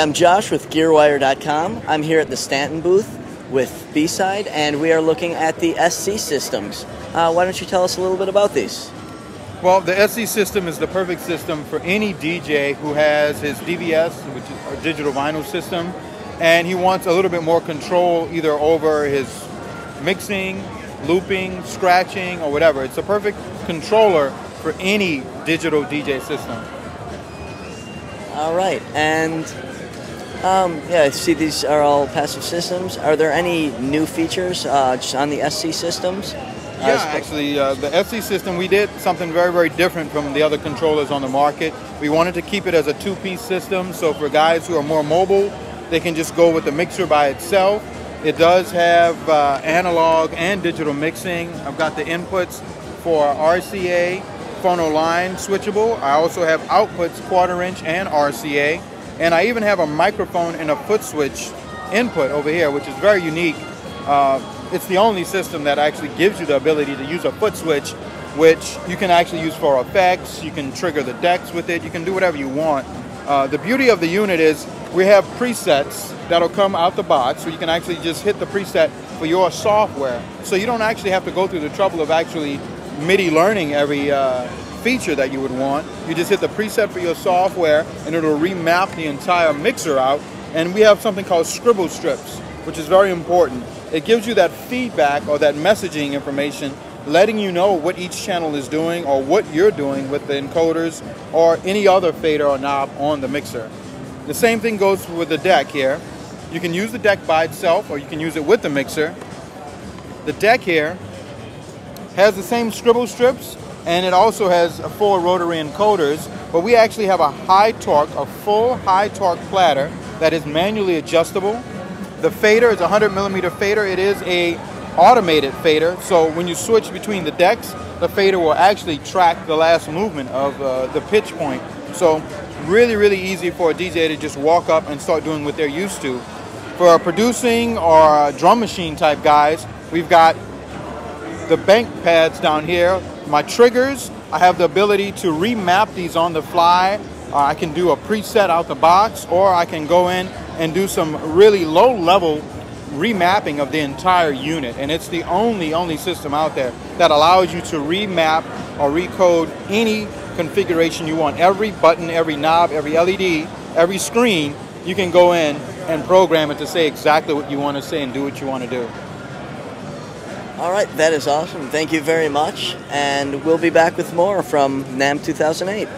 I'm Josh with GearWire.com. I'm here at the Stanton booth with B-Side, and we are looking at the SC systems. Uh, why don't you tell us a little bit about these? Well, the SC system is the perfect system for any DJ who has his DVS, which is our digital vinyl system, and he wants a little bit more control either over his mixing, looping, scratching, or whatever. It's a perfect controller for any digital DJ system. All right, and um, yeah, I see these are all passive systems. Are there any new features uh, just on the SC systems? Yeah, actually, uh, the SC system, we did something very, very different from the other controllers on the market. We wanted to keep it as a two-piece system, so for guys who are more mobile, they can just go with the mixer by itself. It does have uh, analog and digital mixing. I've got the inputs for RCA, phono line switchable. I also have outputs quarter inch and RCA. And I even have a microphone and a foot switch input over here, which is very unique. Uh, it's the only system that actually gives you the ability to use a foot switch, which you can actually use for effects. You can trigger the decks with it. You can do whatever you want. Uh, the beauty of the unit is we have presets that'll come out the box, so you can actually just hit the preset for your software. So you don't actually have to go through the trouble of actually MIDI learning every uh, feature that you would want. You just hit the preset for your software and it'll remap the entire mixer out. And we have something called scribble strips, which is very important. It gives you that feedback or that messaging information letting you know what each channel is doing or what you're doing with the encoders or any other fader or knob on the mixer. The same thing goes with the deck here. You can use the deck by itself or you can use it with the mixer. The deck here has the same scribble strips and it also has four rotary encoders, but we actually have a high torque, a full high torque platter that is manually adjustable. The fader is a 100 millimeter fader. It is a automated fader, so when you switch between the decks, the fader will actually track the last movement of uh, the pitch point. So really, really easy for a DJ to just walk up and start doing what they're used to. For producing or drum machine type guys, we've got the bank pads down here my triggers, I have the ability to remap these on the fly. Uh, I can do a preset out the box, or I can go in and do some really low level remapping of the entire unit. And it's the only, only system out there that allows you to remap or recode any configuration you want. Every button, every knob, every LED, every screen, you can go in and program it to say exactly what you want to say and do what you want to do. All right, that is awesome. Thank you very much. And we'll be back with more from NAMM 2008.